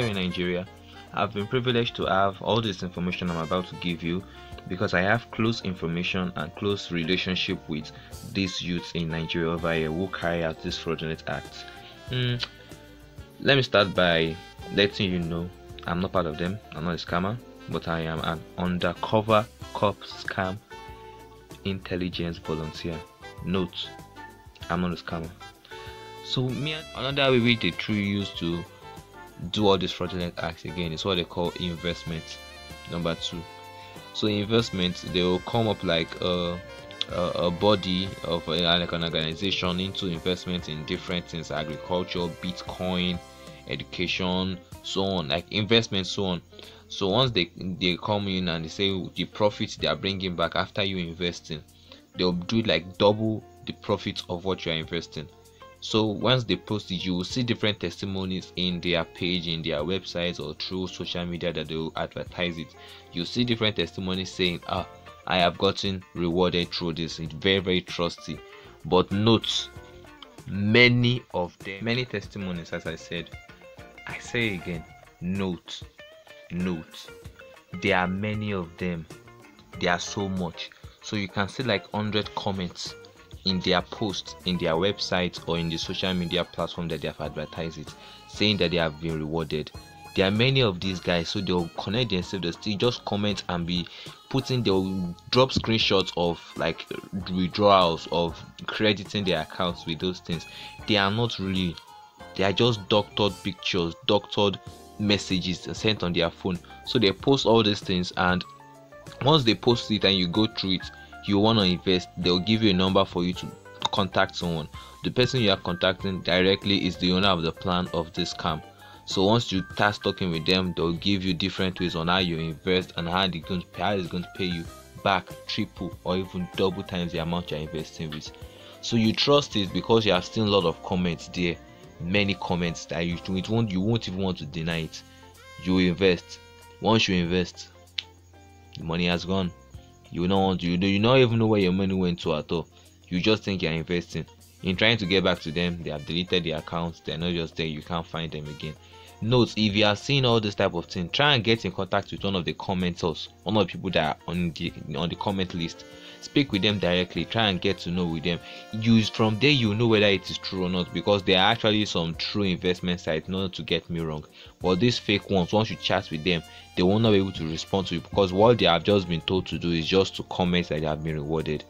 Nigeria. I've been privileged to have all this information I'm about to give you because I have close information and close relationship with these youths in Nigeria over here who carry out these fraudulent acts. Mm, let me start by letting you know I'm not part of them. I'm not a scammer, but I am an undercover cop scam intelligence volunteer. Note, I'm not a scammer. So me another way which they truly use to do all these fraudulent acts again It's what they call investment. Number two. So investment they will come up like a a, a body of a, like an organization into investment in different things agriculture bitcoin education so on like investment so on so once they they come in and they say the profits they are bringing back after you investing they'll do like double the profit of what you are investing so once they post it you will see different testimonies in their page in their websites or through social media that they will advertise it. You see different testimonies saying ah i have gotten rewarded through this. It's very very trusty. But note many of them many testimonies as i said i say again note note. There are many of them. There are so much. So you can see like 100 comments in their posts, in their website or in the social media platform that they have advertised it saying that they have been rewarded. There are many of these guys so they'll connect themselves they'll still just comment and be putting they'll drop screenshots of like withdrawals of crediting their accounts with those things. They are not really they are just doctored pictures doctored messages sent on their phone. So they post all these things and once they post it and you go through it you want to invest they'll give you a number for you to contact someone. The person you are contacting directly is the owner of the plan of this scam. So once you start talking with them they'll give you different ways on how you invest and how they're going to how it's going to pay you back triple or even double times the amount you're investing with. So you trust it because you have seen a lot of comments there many comments that you it won't you won't even want to deny it. You invest. Once you invest the money has gone you don't want you you not even know where your money went to at all. You just think you're investing. In trying to get back to them they have deleted the accounts. They're not just there. You can't find them again note if you are seeing all this type of thing try and get in contact with one of the commenters one of the people that are on the on the comment list. Speak with them directly try and get to know with them. Use from there you know whether it is true or not because there are actually some true investment sites not to get me wrong. But these fake ones once you chat with them they will not be able to respond to you because what they have just been told to do is just to comment that they have been rewarded